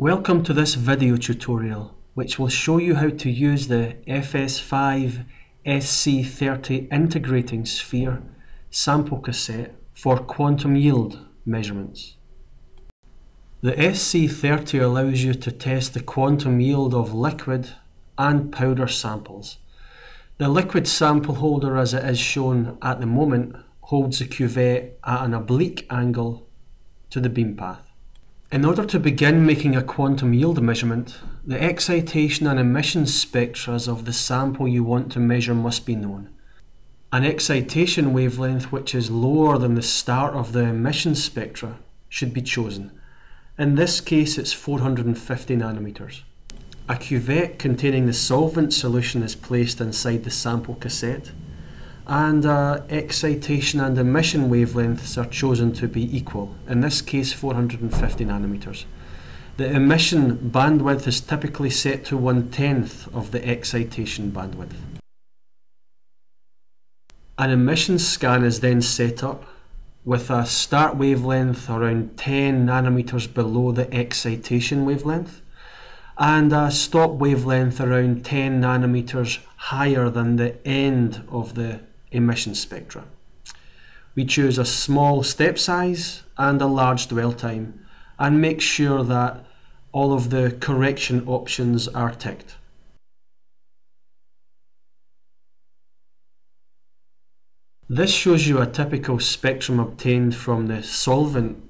Welcome to this video tutorial which will show you how to use the FS5 SC30 integrating sphere sample cassette for quantum yield measurements. The SC30 allows you to test the quantum yield of liquid and powder samples. The liquid sample holder as it is shown at the moment holds the cuvette at an oblique angle to the beam path. In order to begin making a quantum yield measurement, the excitation and emission spectra of the sample you want to measure must be known. An excitation wavelength which is lower than the start of the emission spectra should be chosen. In this case it's 450 nanometers. A cuvette containing the solvent solution is placed inside the sample cassette and uh, excitation and emission wavelengths are chosen to be equal, in this case 450 nanometers. The emission bandwidth is typically set to one tenth of the excitation bandwidth. An emission scan is then set up with a start wavelength around 10 nanometers below the excitation wavelength and a stop wavelength around 10 nanometers higher than the end of the emission spectra. We choose a small step size and a large dwell time and make sure that all of the correction options are ticked. This shows you a typical spectrum obtained from the solvent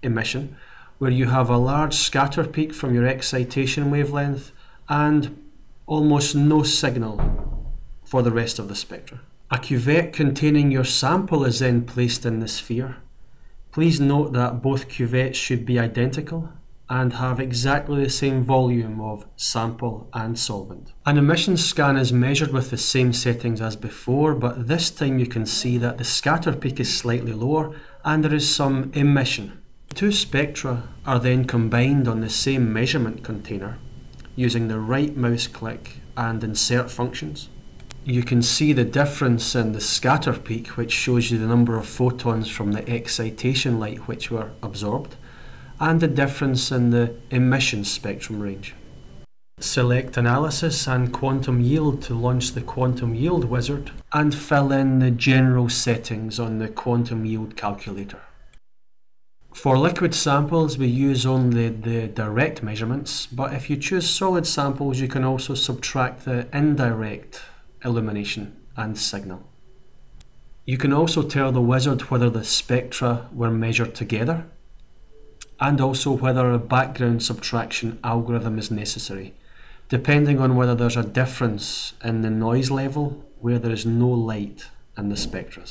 emission where you have a large scatter peak from your excitation wavelength and almost no signal for the rest of the spectra. A cuvette containing your sample is then placed in the sphere. Please note that both cuvettes should be identical and have exactly the same volume of sample and solvent. An emission scan is measured with the same settings as before, but this time you can see that the scatter peak is slightly lower and there is some emission. Two spectra are then combined on the same measurement container using the right mouse click and insert functions you can see the difference in the scatter peak which shows you the number of photons from the excitation light which were absorbed and the difference in the emission spectrum range. Select Analysis and Quantum Yield to launch the Quantum Yield wizard and fill in the general settings on the Quantum Yield calculator. For liquid samples we use only the direct measurements but if you choose solid samples you can also subtract the indirect illumination and signal. You can also tell the wizard whether the spectra were measured together and also whether a background subtraction algorithm is necessary, depending on whether there's a difference in the noise level where there is no light in the spectra.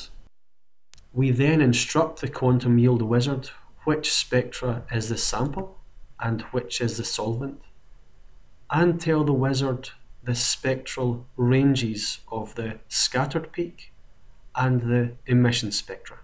We then instruct the quantum yield wizard which spectra is the sample and which is the solvent, and tell the wizard the spectral ranges of the scattered peak and the emission spectra.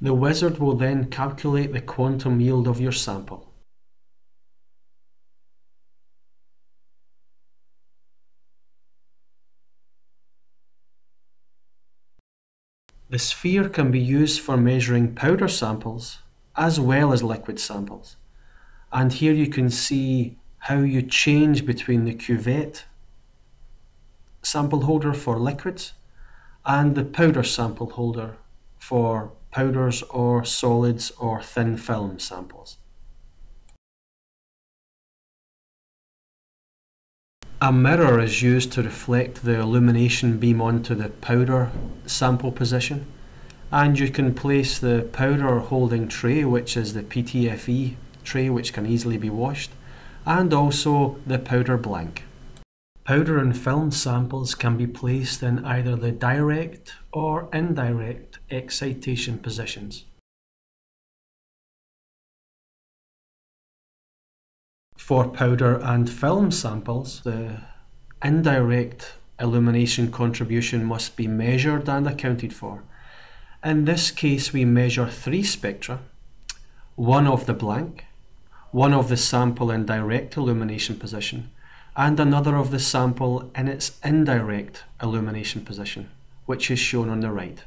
The wizard will then calculate the quantum yield of your sample. The sphere can be used for measuring powder samples as well as liquid samples. And here you can see how you change between the cuvette sample holder for liquids and the powder sample holder for powders or solids or thin film samples. A mirror is used to reflect the illumination beam onto the powder sample position and you can place the powder holding tray which is the PTFE tray which can easily be washed and also the powder blank. Powder and film samples can be placed in either the direct or indirect excitation positions. For powder and film samples, the indirect illumination contribution must be measured and accounted for. In this case we measure three spectra, one of the blank, one of the sample in direct illumination position and another of the sample in its indirect illumination position, which is shown on the right.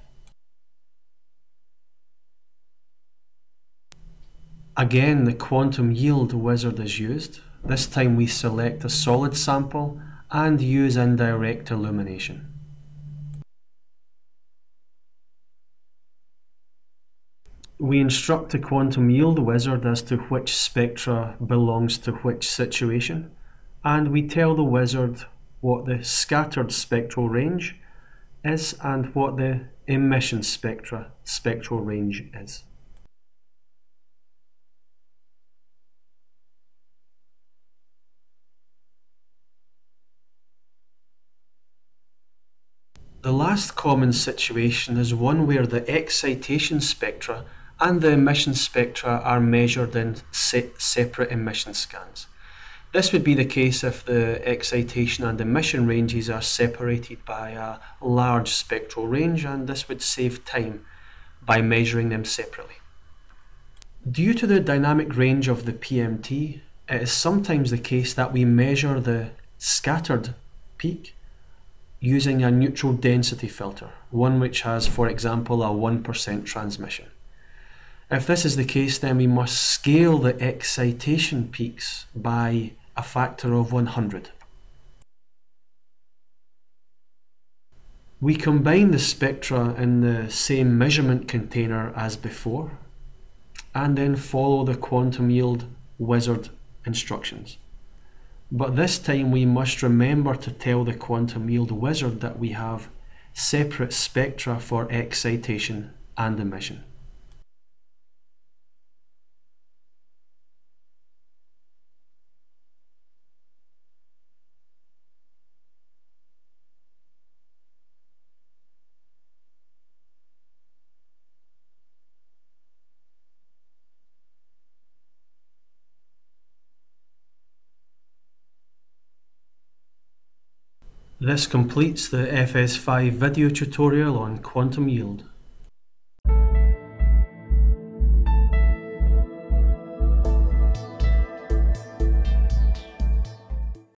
Again, the quantum yield wizard is used. This time we select a solid sample and use indirect illumination. We instruct the quantum yield wizard as to which spectra belongs to which situation, and we tell the wizard what the scattered spectral range is and what the emission spectra spectral range is. The last common situation is one where the excitation spectra and the emission spectra are measured in se separate emission scans. This would be the case if the excitation and emission ranges are separated by a large spectral range and this would save time by measuring them separately. Due to the dynamic range of the PMT, it is sometimes the case that we measure the scattered peak using a neutral density filter, one which has, for example, a 1% transmission. If this is the case, then we must scale the excitation peaks by a factor of 100. We combine the spectra in the same measurement container as before, and then follow the quantum yield wizard instructions. But this time we must remember to tell the quantum yield wizard that we have separate spectra for excitation and emission. This completes the FS5 video tutorial on quantum yield.